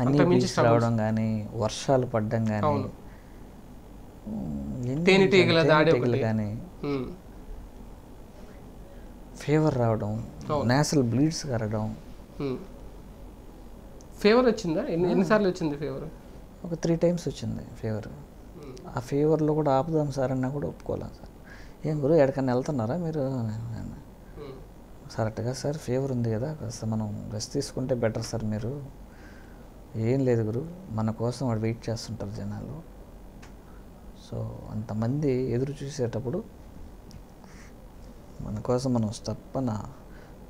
Honey రావడం కానీ వర్షాలు పడడం కానీ. తేనెటీగల దాడి. కానీ ఫీవర్ రావడం. Nasal bleeds కరగడం. ఫీవర్ వచ్చిందా? ఎన్ని ఎన్నిసార్లు వచ్చింది ఫీవర్? ఒక త్రీ టైమ్స్ వచ్చింది ఫీవర్. ఆ ఫీవర్లో కూడా ఆపుదాం సార్ అన్నా కూడా ఒప్పుకోలేం సార్? ఏం గురు ఎక్కడికన్నా వెళ్తున్నారా మీరు? అట్టగా సార్ ఫీవర్ ఉంది కదా కాస్త మనం రెస్ట్ తీసుకుంటే బెటర్ సార్ మీరు. ఏం లేదు గురు మన కోసం వాడు వెయిట్ చేస్తుంటారు జనాలు. సో అంతమంది ఎదురు చూసేటప్పుడు మన కోసం మనం తప్పన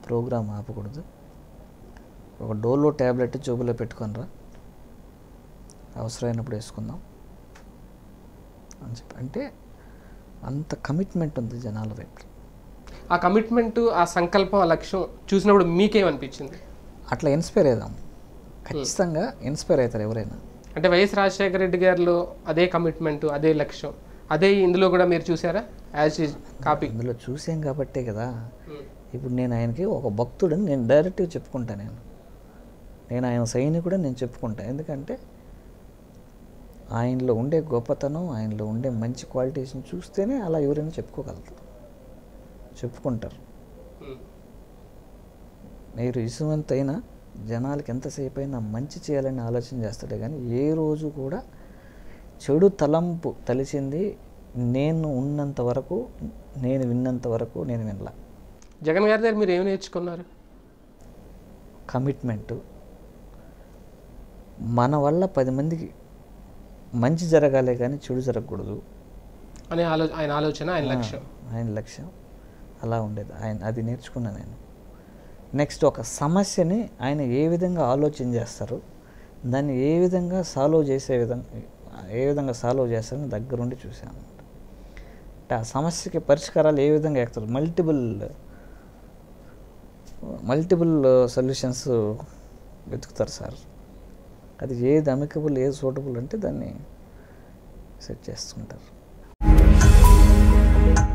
ప్రోగ్రామ్ ఆపకూడదు. ఒక డోలో ట్యాబ్లెట్ జోబులో పెట్టుకొనిరా అవసరమైనప్పుడు వేసుకుందాం. అని చెప్పి అంటే అంత కమిట్మెంట్ ఉంది జనాల వైపు. ఆ కమిట్మెంట్ ఆ సంకల్పం ఆ లక్ష్యం చూసినప్పుడు మీకేమనిపించింది? అట్లా ఇన్స్పైర్ అవుదాం ఖచ్చితంగా ఇన్స్పైర్ అవుతారు ఎవరైనా. అంటే వైఎస్ రాజశేఖర రెడ్డి గారిలో అదే కమిట్మెంట్ అదే లక్ష్యం అదే ఇందులో కూడా మీరు చూసారా? యాజ్ కాపీ అందులో చూసాం కాబట్టే కదా. ఇప్పుడు నేను ఆయనకి ఒక భక్తుడని నేను డైరెక్ట్గా చెప్పుకుంటా నేను. నేను ఆయన సైనికుడని నేను చెప్పుకుంటా. ఎందుకంటే ఆయనలో ఉండే గొప్పతనం ఆయనలో ఉండే మంచి క్వాలిటీస్ని చూస్తేనే అలా ఎవరైనా చెప్పుకోగలుగుతారు చెప్పుకుంటారు. మీరు ఇసువంత అయినా జనాలకి ఎంతసేపు అయినా మంచి చేయాలని ఆలోచన చేస్తాడే కానీ ఏ రోజు కూడా చెడు తలంపు తలిచింది నేను ఉన్నంత వరకు నేను విన్నంత వరకు నేను వినలా. జగన్ గారి దగ్గర మీరు ఏమి నేర్చుకున్నారు? కమిట్మెంటు. మన వల్ల పది మందికి మంచి జరగాలే కానీ చెడు జరగకూడదు. అనే ఆలో ఆయన ఆలోచన ఆయన లక్ష్యం. ఆయన లక్ష్యం అలా ఉండేది. ఆయన అది నేర్చుకున్నా నేను. నెక్స్ట్ ఒక సమస్యని ఆయన ఏ విధంగా ఆలోచన చేస్తారు దాన్ని ఏ విధంగా సాల్వ్ చేసే విధంగా ఏ విధంగా సాల్వ్ చేస్తారని దగ్గరుండి చూశాను అంటే ఆ సమస్యకి పరిష్కారాలు ఏ విధంగా వేస్తారు మల్టిపుల్ మల్టిపుల్ సొల్యూషన్స్ వెతుకుతారు సార్. అది ఏది అమికబుల్ ఏది సూటబుల్ అంటే దాన్ని సెట్ చేస్తుంటారు.